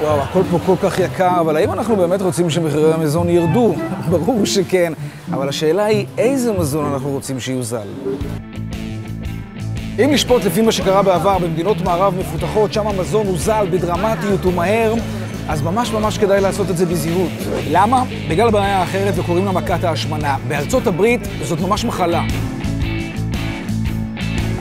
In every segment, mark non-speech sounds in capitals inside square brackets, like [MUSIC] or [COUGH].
וואו, הכל פה כל כך יקר, אבל האם אנחנו באמת רוצים שמחירי המזון ירדו? [LAUGHS] ברור שכן, אבל השאלה היא איזה מזון אנחנו רוצים שיוזל. אם נשפוט לפי מה שקרה בעבר במדינות מערב מפותחות, שם המזון הוזל בדרמטיות ומהר, אז ממש ממש כדאי לעשות את זה בזהירות. למה? בגלל הבעיה האחרת וקוראים לה מכת ההשמנה. בארצות הברית זאת ממש מחלה.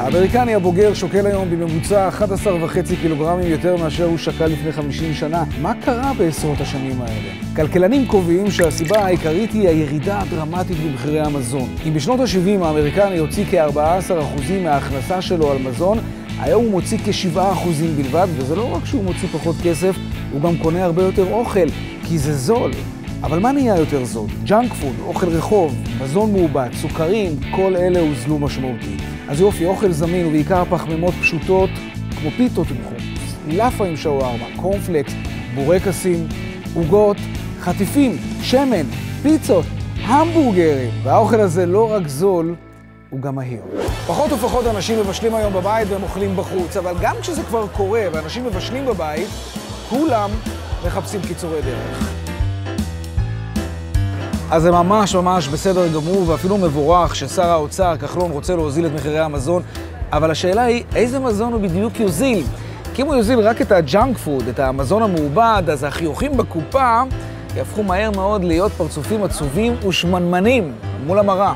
האמריקני הבוגר שוקל היום בממוצע 11.5 קילוגרמים יותר מאשר הוא שקל לפני 50 שנה. מה קרה בעשרות השנים האלה? כלכלנים קובעים שהסיבה העיקרית היא הירידה הדרמטית במחירי המזון. אם בשנות ה-70 האמריקני הוציא כ-14% מההכנסה שלו על מזון, היום הוא מוציא כ-7% בלבד, וזה לא רק שהוא מוציא פחות כסף, הוא גם קונה הרבה יותר אוכל, כי זה זול. אבל מה נהיה יותר זול? ג'אנק פוד, אוכל רחוב, מזון מעובד, סוכרים, כל אלה הוזלו משמעותית. אז יופי, אוכל זמין ובעיקר פחמימות פשוטות, כמו פיתות עם חומוס, לאפה עם שווארמה, קורנפלקס, בורקסים, עוגות, חטיפים, שמן, פיצות, המבורגרים. והאוכל הזה לא רק זול, הוא גם מהיר. פחות ופחות אנשים מבשלים היום בבית והם אוכלים בחוץ, אבל גם כשזה כבר קורה ואנשים מבשלים בבית, כולם מחפשים קיצורי דרך. אז זה ממש ממש בסדר גמור ואפילו מבורך ששר האוצר כחלון רוצה להוזיל את מחירי המזון, אבל השאלה היא איזה מזון הוא בדיוק יוזיל? כי אם הוא יוזיל רק את הג'אנק פוד, את המזון המעובד, אז החיוכים בקופה יהפכו מהר מאוד להיות פרצופים עצובים ושמנמנים מול המראה.